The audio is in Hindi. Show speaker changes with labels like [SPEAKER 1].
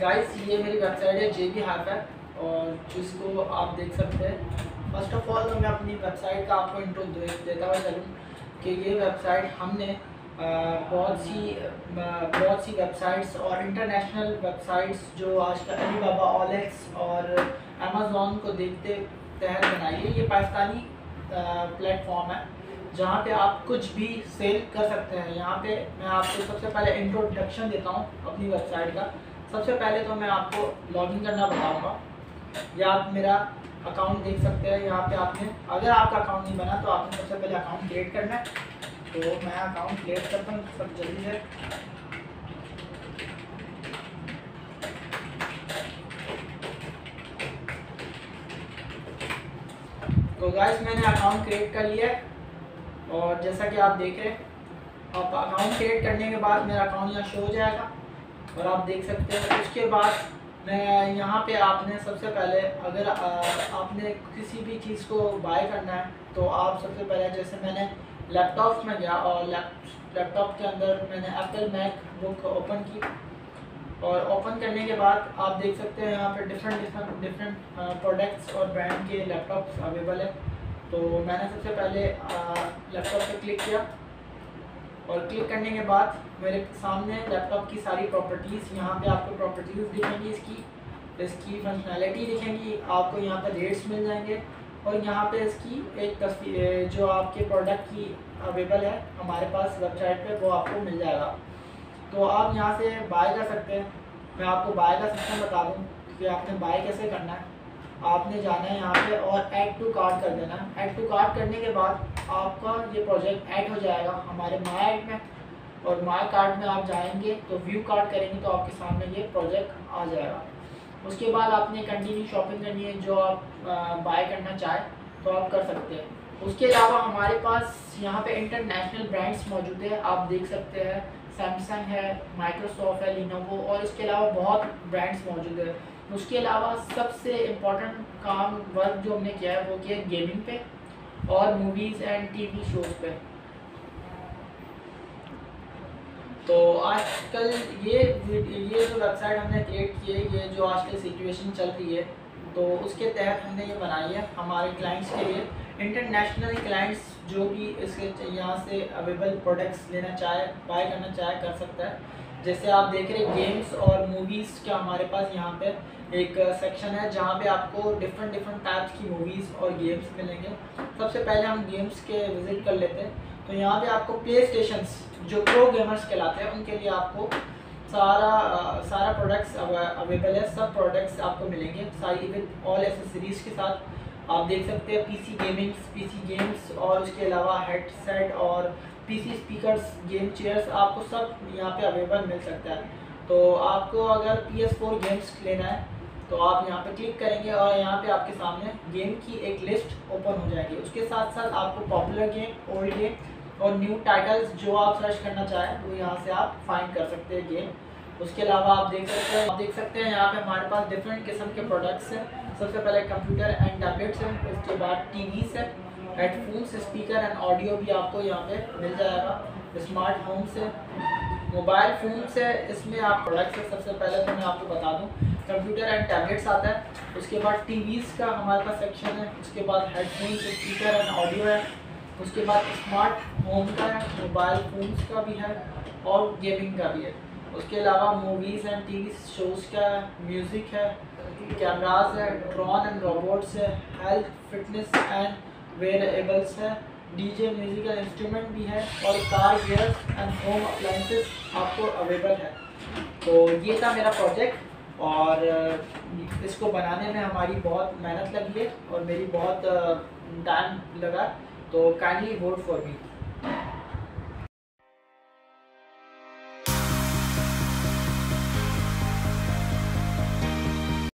[SPEAKER 1] गाइस ये मेरी वेबसाइट है जे बी हाफ़ है, और जिसको आप देख सकते हैं। फ़र्स्ट ऑफ़ ऑल तो मैं अपनी वेबसाइट का आपको इंट्रो देता हुआ चलूँ कि ये वेबसाइट हमने बहुत सी बहुत सी वेबसाइट्स और इंटरनेशनल वेबसाइट्स जो आजकल अली बाबा ओलेक्स और अमेज़ोन को देखते तहत बनाई है। ये पाकिस्तानी प्लेटफॉर्म है, जहाँ पे आप कुछ भी सेल कर सकते हैं। यहाँ पे मैं आपको सबसे पहले इंट्रोडक्शन देता हूँ अपनी वेबसाइट का। सबसे पहले तो मैं आपको लॉगिन करना बताऊँगा। या आप मेरा अकाउंट देख सकते हैं, यहाँ पे आपने, अगर आपका अकाउंट नहीं बना तो आपने सबसे पहले अकाउंट क्रिएट करना है। तो मैं अकाउंट क्रिएट करता हूँ, सब जल्दी से तो गाइस मैंने अकाउंट क्रिएट कर लिया है, और जैसा कि आप देख रहे हैं, आप अकाउंट क्रिएट करने के बाद मेरा अकाउंट यहाँ शो हो जाएगा। और आप देख सकते हैं। उसके बाद मैं यहाँ पे आपने सबसे पहले अगर आपने किसी भी चीज़ को बाय करना है तो आप सबसे पहले जैसे मैंने लैपटॉप में गया और लैपटॉप के अंदर मैंने एप्पल मैक बुक ओपन की। और ओपन करने के बाद आप देख सकते हैं यहाँ पे डिफरेंट डिफरेंट डिफरेंट प्रोडक्ट्स और ब्रांड के लैपटॉप्स अवेलेबल है। तो मैंने सबसे पहले लैपटॉप पे क्लिक किया। और क्लिक करने के बाद मेरे सामने लैपटॉप की सारी प्रॉपर्टीज़ यहाँ पे आपको प्रॉपर्टीज़ दिखेंगी, इसकी इसकी फंक्शनैलिटी दिखेंगी, आपको यहाँ पे रेट्स मिल जाएँगे। और यहाँ पे इसकी एक तस्वीर जो आपके प्रोडक्ट की अवेलेबल है, हमारे पास वेबसाइट पे, वो आपको मिल जाएगा। तो आप यहाँ से बाय कर सकते हैं। मैं आपको बाय का सिस्टम बता दूँ कि आपने बाय कैसे करना है। आपने जाना है यहाँ पे और ऐड टू कार्ड कर देना। है ऐड टू कार्ड करने के बाद आपका ये प्रोजेक्ट ऐड हो जाएगा हमारे माई ऐड में। और माई कार्ड में आप जाएँगे तो व्यू कार्ड करेंगे तो आपके सामने ये प्रोजेक्ट आ जाएगा। उसके बाद आपने कंटिन्यू शॉपिंग करनी है, जो आप बाय करना चाहें तो आप कर सकते हैं। उसके अलावा हमारे पास यहाँ पे इंटरनेशनल ब्रांड्स मौजूद है। आप देख सकते हैं सैमसंग है माइक्रोसॉफ्ट है लिनोवो और इसके अलावा बहुत ब्रांड्स मौजूद है। उसके अलावा सबसे इम्पोर्टेंट काम वर्क जो हमने किया है, वो किया गेमिंग पे और मूवीज़ एंड टीवी शोज़ पे। तो आजकल ये ये जो वेबसाइट हमने क्रिएट की है, ये जो आजकल सिचुएशन चल रही है तो उसके तहत हमने ये बनाई है हमारे क्लाइंट्स के लिए। इंटरनेशनल क्लाइंट्स जो भी इसके यहाँ से अवेलेबल प्रोडक्ट्स लेना चाहे बाय करना चाहे, कर सकता है। जैसे आप देख रहे गेम्स और मूवीज़ का हमारे पास यहाँ पे एक सेक्शन है जहाँ पे आपको डिफरेंट डिफरेंट टाइप्स की मूवीज़ और गेम्स मिलेंगे। सबसे पहले हम गेम्स के विज़िट कर लेते हैं। तो यहाँ पे आपको प्ले स्टेशन जो प्रो गेमर्स कहलाते हैं, उनके लिए आपको सारा सारा प्रोडक्ट्स अवेलेबल है। सब प्रोडक्ट्स आपको मिलेंगे। सारी विद ऑल एसेसरीज़ के साथ आप देख सकते हैं पीसी गेमिंग्स पीसी गेम्स और उसके अलावा हेडसेट और पीसी स्पीकर्स गेम चेयर्स आपको सब यहाँ पे अवेलेबल मिल सकता है। तो आपको अगर पी एस फोर गेम्स लेना है तो आप यहाँ पे क्लिक करेंगे और यहाँ पे आपके सामने गेम की एक लिस्ट ओपन हो जाएगी। उसके साथ साथ आपको पॉपुलर गेम ओल्ड गेम और न्यू टाइटल्स जो आप सर्च करना चाहें, वो यहाँ से आप फाइंड कर सकते हैं गेम उसके अलावा आप देख सकते हैं, आप देख सकते हैं यहाँ पे हमारे पास डिफरेंट किस्म के प्रोडक्ट्स हैं। सबसे पहले कंप्यूटर एंड टैबलेट्स हैं, उसके बाद टीवीज़ है। हेडफोन्स स्पीकर एंड ऑडियो भी आपको यहाँ पे मिल जाएगा। स्मार्ट होम से मोबाइल फ़ोन से इसमें आप प्रोडक्ट्स है सबसे पहले तो मैं आपको बता दूँ कंप्यूटर एंड टैबलेट्स आता है। उसके बाद टीवीज़ का हमारे पास सेक्शन है, उसके बाद हेडफोन स्पीकर एंड ऑडियो है। उसके बाद स्मार्ट होम का है मोबाइल फ़ोन्स का भी है और गेमिंग का भी है। उसके अलावा मूवीज़ एंड टीवी शोज़ का म्यूज़िक है कैमराज है ड्रोन एंड रोबोट्स है हेल्थ फिटनेस एंड वेरेबल्स है। डीजे म्यूजिकल इंस्ट्रूमेंट भी है और car gear and home appliances आपको अवेलेबल है। तो ये था मेरा प्रोजेक्ट और इसको बनाने में हमारी बहुत मेहनत लगी है और मेरी बहुत टाइम लगा। तो काइंडली वोट फॉर मी